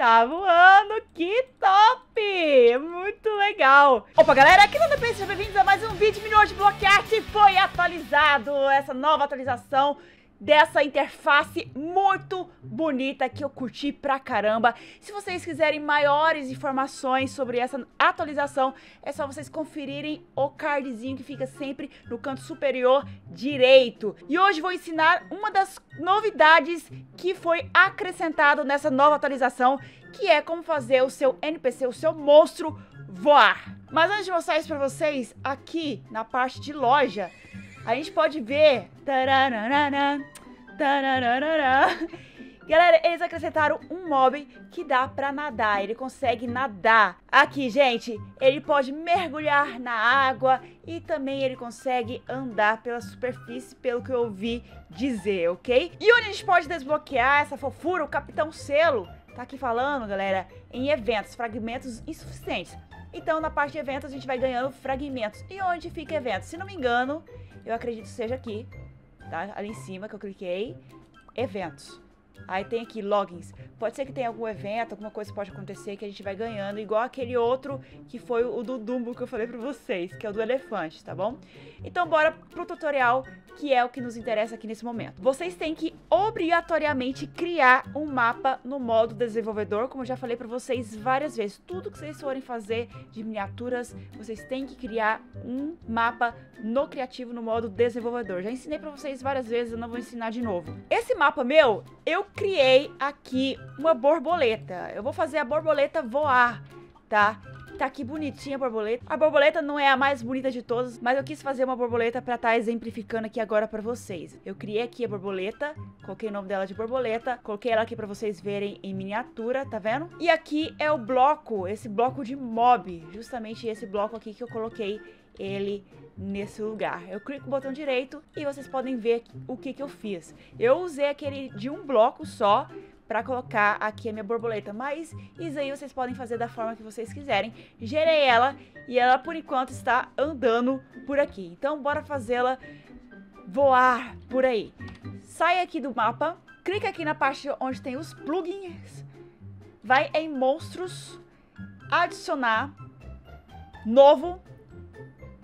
tá voando, que top! Muito legal! Opa, galera, aqui no sejam bem-vindos a mais um vídeo milhões de bloquearte. Foi atualizado essa nova atualização dessa interface muito bonita que eu curti pra caramba. Se vocês quiserem maiores informações sobre essa atualização, é só vocês conferirem o cardzinho que fica sempre no canto superior direito. E hoje vou ensinar uma das novidades que foi acrescentado nessa nova atualização, que é como fazer o seu NPC, o seu monstro voar. Mas antes de mostrar isso pra vocês, aqui na parte de loja, a gente pode ver. Galera, eles acrescentaram um mob que dá pra nadar. Ele consegue nadar. Aqui, gente, ele pode mergulhar na água e também ele consegue andar pela superfície, pelo que eu ouvi dizer, ok? E onde a gente pode desbloquear essa fofura? O Capitão Selo tá aqui falando, galera, em eventos, fragmentos insuficientes. Então, na parte de eventos, a gente vai ganhando fragmentos. E onde fica evento? Se não me engano, eu acredito que seja aqui, tá? Ali em cima que eu cliquei, eventos. Aí tem aqui logins. Pode ser que tenha algum evento, alguma coisa pode acontecer que a gente vai ganhando, igual aquele outro que foi o do Dumbo que eu falei pra vocês, que é o do elefante, tá bom? Então bora pro tutorial, que é o que nos interessa aqui nesse momento. Vocês têm que obrigatoriamente criar um mapa no modo desenvolvedor, como eu já falei pra vocês várias vezes. Tudo que vocês forem fazer de miniaturas, vocês têm que criar um mapa no criativo, no modo desenvolvedor. Já ensinei pra vocês várias vezes, eu não vou ensinar de novo. Esse mapa meu, eu criei aqui uma borboleta. Eu vou fazer a borboleta voar, tá? Tá aqui bonitinha a borboleta. A borboleta não é a mais bonita de todas, mas eu quis fazer uma borboleta pra estar tá exemplificando aqui agora pra vocês. Eu criei aqui a borboleta, coloquei o nome dela de borboleta, coloquei ela aqui pra vocês verem em miniatura, tá vendo? E aqui é o bloco, esse bloco de mob, justamente esse bloco aqui que eu coloquei ele nesse lugar. Eu clico no botão direito e vocês podem ver o que, que eu fiz. Eu usei aquele de um bloco só para colocar aqui a minha borboleta, mas isso aí vocês podem fazer da forma que vocês quiserem. Gerei ela e ela por enquanto está andando por aqui. Então bora fazê-la voar por aí. Sai aqui do mapa, clica aqui na parte onde tem os plugins, vai em monstros, adicionar, novo,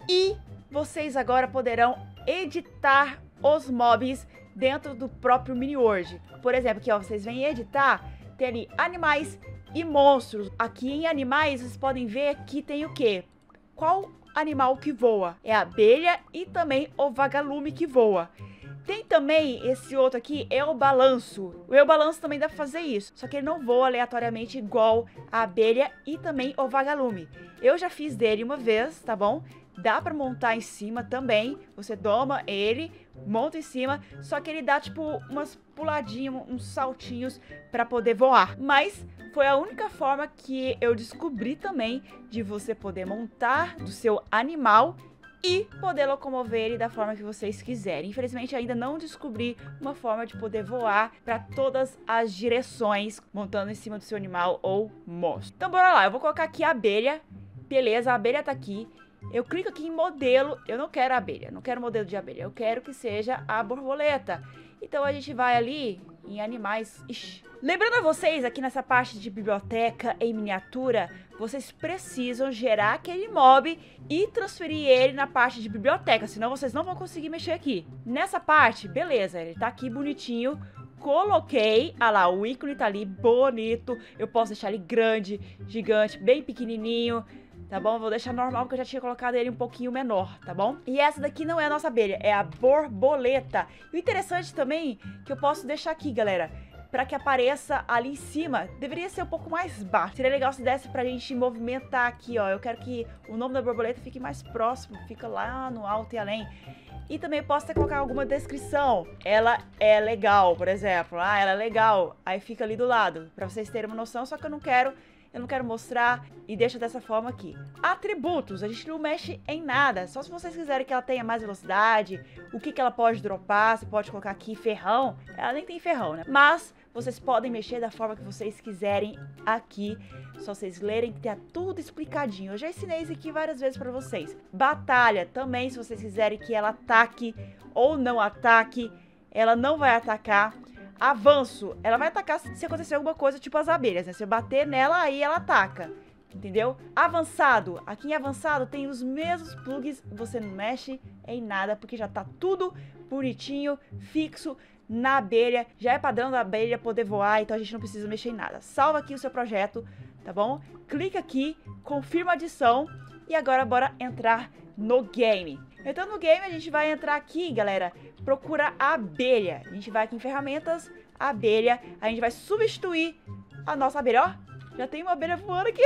e vocês agora poderão editar os mobs dentro do próprio MiniWorld. Por exemplo, aqui ó, vocês vêm editar, tem ali animais e monstros. Aqui em animais, vocês podem ver que tem o quê? Qual animal que voa? É a abelha e também o vagalume que voa. Tem também esse outro aqui, é o balanço. O eu balanço também dá pra fazer isso, só que ele não voa aleatoriamente igual a abelha e também o vagalume. Eu já fiz dele uma vez, tá bom? Dá pra montar em cima também. Você doma ele, monta em cima, só que ele dá tipo umas puladinhas, uns saltinhos para poder voar. Mas foi a única forma que eu descobri também de você poder montar do seu animal e poder locomover da forma que vocês quiserem. Infelizmente ainda não descobri uma forma de poder voar para todas as direções, montando em cima do seu animal ou monstro. Então bora lá, eu vou colocar aqui a abelha. Beleza, a abelha tá aqui. Eu clico aqui em modelo, eu não quero abelha, não quero modelo de abelha, eu quero que seja a borboleta. Então a gente vai ali em animais. Ixi. Lembrando a vocês, aqui nessa parte de biblioteca em miniatura, vocês precisam gerar aquele mob e transferir ele na parte de biblioteca, senão vocês não vão conseguir mexer aqui. Nessa parte, beleza, ele tá aqui bonitinho, coloquei, ah lá, o ícone tá ali bonito, eu posso deixar ele grande, gigante, bem pequenininho, tá bom? Vou deixar normal porque eu já tinha colocado ele um pouquinho menor, tá bom? E essa daqui não é a nossa abelha, é a borboleta. E o interessante também que eu posso deixar aqui, galera, para que apareça ali em cima, deveria ser um pouco mais baixo. Seria legal se desse pra gente movimentar aqui, ó. Eu quero que o nome da borboleta fique mais próximo, fica lá no alto e além. E também posso ter colocar alguma descrição. Ela é legal, por exemplo. Ah, ela é legal. Aí fica ali do lado, para vocês terem uma noção, só que eu não quero eu não quero mostrar e deixa dessa forma aqui. Atributos, a gente não mexe em nada, só se vocês quiserem que ela tenha mais velocidade, o que, que ela pode dropar, você pode colocar aqui ferrão, ela nem tem ferrão, né? Mas vocês podem mexer da forma que vocês quiserem aqui, só vocês lerem que tá tudo explicadinho. Eu já ensinei isso aqui várias vezes para vocês. Batalha também, se vocês quiserem que ela ataque ou não ataque, ela não vai atacar. Avanço, ela vai atacar se acontecer alguma coisa tipo as abelhas, né? Se eu bater nela, aí ela ataca. Entendeu? Avançado. Aqui em avançado tem os mesmos plugs, você não mexe em nada, porque já tá tudo bonitinho, fixo na abelha. Já é padrão da abelha poder voar, então a gente não precisa mexer em nada. Salva aqui o seu projeto, tá bom? Clica aqui, confirma a adição e agora bora entrar no game. Então no game a gente vai entrar aqui, galera, procura a abelha. A gente vai aqui em ferramentas, abelha, a gente vai substituir a nossa abelha, ó. Já tem uma abelha voando aqui.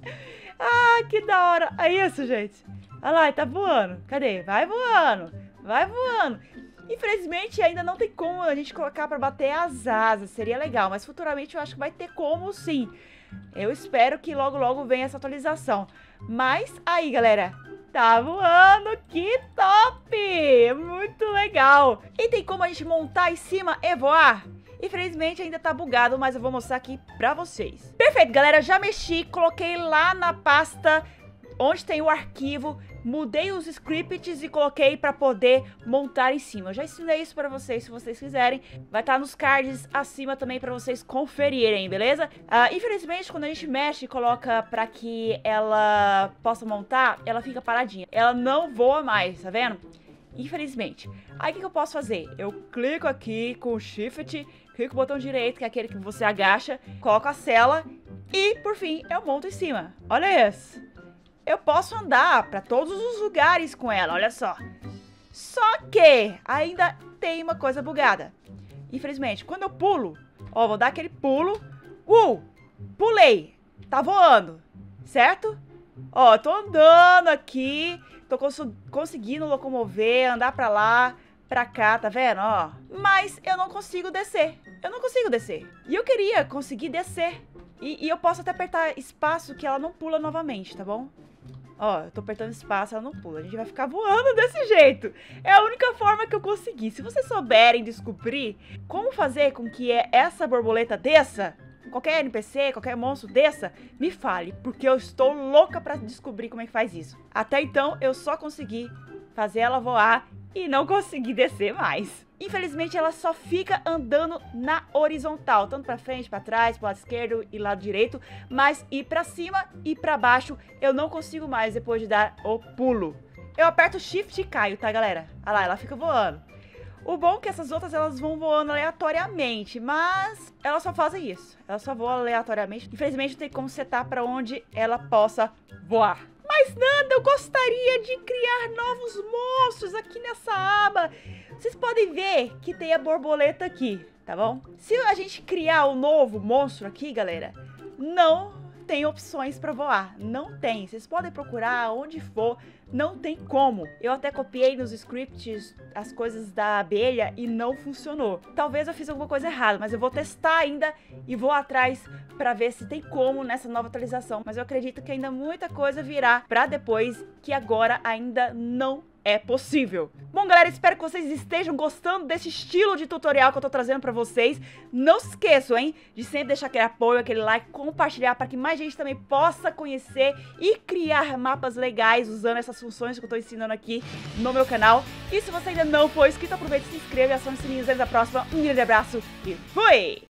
ah, que da hora. É isso, gente. Olha lá, tá voando. Cadê? Vai voando. Vai voando. Infelizmente, ainda não tem como a gente colocar pra bater as asas. Seria legal, mas futuramente eu acho que vai ter como sim. Eu espero que logo, logo venha essa atualização. Mas aí, galera, tá voando, que top! Muito legal! E tem como a gente montar em cima e voar? Infelizmente ainda tá bugado, mas eu vou mostrar aqui pra vocês. Perfeito, galera, já mexi, coloquei lá na pasta onde tem o arquivo, mudei os scripts e coloquei para poder montar em cima. Eu já ensinei isso para vocês, se vocês quiserem. Vai estar tá nos cards acima também para vocês conferirem, beleza? Uh, infelizmente, quando a gente mexe e coloca para que ela possa montar, ela fica paradinha. Ela não voa mais, tá vendo? Infelizmente. Aí o que, que eu posso fazer? Eu clico aqui com o Shift clico o botão direito, que é aquele que você agacha, coloco a cela e, por fim, eu monto em cima. Olha isso. Eu posso andar para todos os lugares com ela, olha só. Só que ainda tem uma coisa bugada. Infelizmente, quando eu pulo, ó, vou dar aquele pulo. Uh! Pulei. Tá voando, certo? Ó, tô andando aqui, tô cons conseguindo locomover, andar pra lá, pra cá, tá vendo? Ó. Mas eu não consigo descer. Eu não consigo descer. E eu queria conseguir descer. E, e, eu posso até apertar espaço que ela não pula novamente, tá bom? Ó, eu tô apertando espaço, ela não pula. A gente vai ficar voando desse jeito. É a única forma que eu consegui. Se vocês souberem descobrir como fazer com que essa borboleta desça, qualquer NPC, qualquer monstro desça, me fale, porque eu estou louca pra descobrir como é que faz isso. Até então, eu só consegui fazer ela voar e não consegui descer mais. Infelizmente, ela só fica andando na horizontal, tanto para frente, para trás, para lado esquerdo e lado direito, mas ir para cima e para baixo eu não consigo mais depois de dar o pulo. Eu aperto Shift e caio, tá, galera? Olha lá, ela fica voando. O bom é que essas outras elas vão voando aleatoriamente, mas elas só fazem isso. Elas só voam aleatoriamente. Infelizmente não tem como setar para onde ela possa voar. Mais nada, eu gostaria de criar novos monstros aqui nessa aba. Vocês podem ver que tem a borboleta aqui, tá bom? Se a gente criar um novo monstro aqui, galera, não tem opções para voar. Não tem. Vocês podem procurar onde for, não tem como. Eu até copiei nos scripts as coisas da abelha e não funcionou. Talvez eu fiz alguma coisa errada, mas eu vou testar ainda e vou atrás para ver se tem como nessa nova atualização. Mas eu acredito que ainda muita coisa virá para depois que agora ainda não é possível. Bom, galera, espero que vocês estejam gostando desse estilo de tutorial que eu tô trazendo pra vocês. Não se esqueçam, hein, de sempre deixar aquele apoio, aquele like, compartilhar para que mais gente também possa conhecer e criar mapas legais usando essas funções que eu tô ensinando aqui no meu canal. E se você ainda não for inscrito, aproveite, se inscreva e acione o sininho. Até a próxima. Um grande abraço e fui!